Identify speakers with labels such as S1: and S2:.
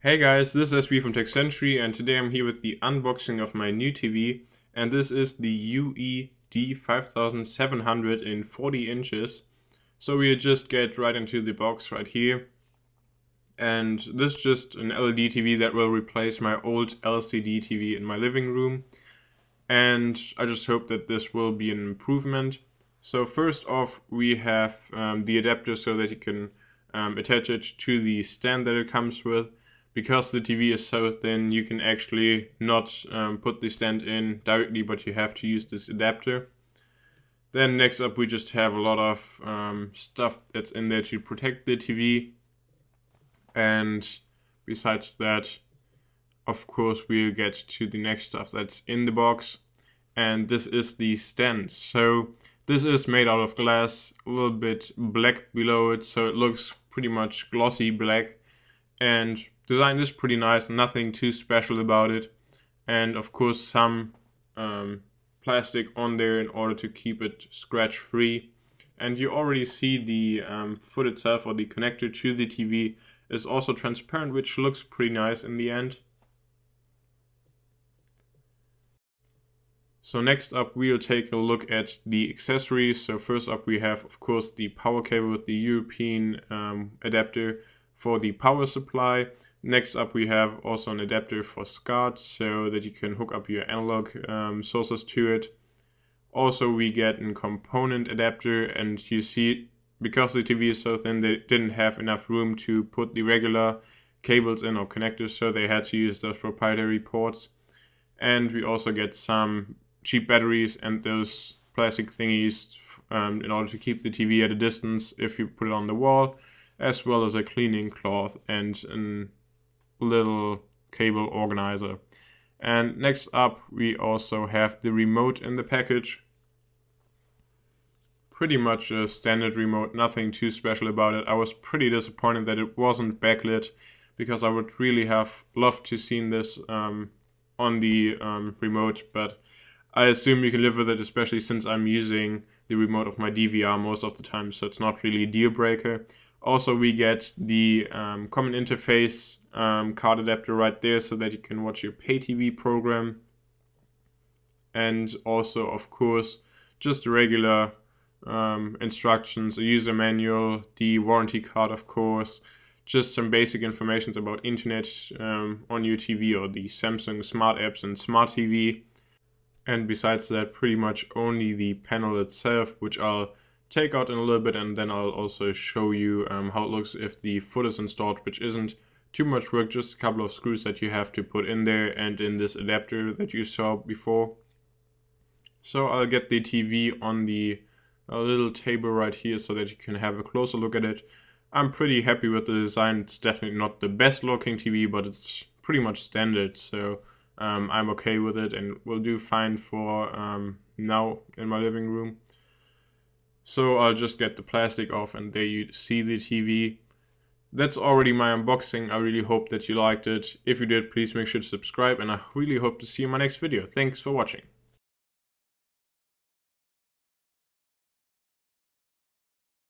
S1: Hey guys, this is SB from Tech Century and today I'm here with the unboxing of my new TV and this is the UED D5700 in 40 inches. So we'll just get right into the box right here. And this is just an LED TV that will replace my old LCD TV in my living room. And I just hope that this will be an improvement. So first off, we have um, the adapter so that you can um, attach it to the stand that it comes with because the TV is so thin, you can actually not um, put the stand in directly, but you have to use this adapter. Then next up, we just have a lot of um, stuff that's in there to protect the TV. And besides that, of course, we'll get to the next stuff that's in the box. And this is the stand. So this is made out of glass, a little bit black below it, so it looks pretty much glossy black. And design is pretty nice, nothing too special about it. And of course some um, plastic on there in order to keep it scratch free. And you already see the um, foot itself or the connector to the TV is also transparent, which looks pretty nice in the end. So next up we'll take a look at the accessories. So first up we have of course the power cable with the European um, adapter for the power supply. Next up we have also an adapter for SCART so that you can hook up your analog um, sources to it. Also we get a component adapter and you see because the TV is so thin they didn't have enough room to put the regular cables in or connectors so they had to use those proprietary ports. And we also get some cheap batteries and those plastic thingies um, in order to keep the TV at a distance if you put it on the wall as well as a cleaning cloth and a little cable organizer. And next up we also have the remote in the package. Pretty much a standard remote, nothing too special about it. I was pretty disappointed that it wasn't backlit because I would really have loved to seen this um, on the um, remote, but I assume you can live with it, especially since I'm using the remote of my DVR most of the time, so it's not really a deal breaker. Also, we get the um, common interface um, card adapter right there so that you can watch your pay TV program. And also, of course, just regular um, instructions, a user manual, the warranty card, of course, just some basic information about internet um, on your TV or the Samsung smart apps and smart TV. And besides that, pretty much only the panel itself, which I'll take out in a little bit and then I'll also show you um, how it looks if the foot is installed, which isn't too much work, just a couple of screws that you have to put in there and in this adapter that you saw before. So I'll get the TV on the little table right here so that you can have a closer look at it. I'm pretty happy with the design. It's definitely not the best looking TV, but it's pretty much standard. So um, I'm okay with it and will do fine for um, now in my living room. So I'll just get the plastic off and there you see the TV. That's already my unboxing. I really hope that you liked it. If you did, please make sure to subscribe and I really hope to see you in my next video. Thanks for watching.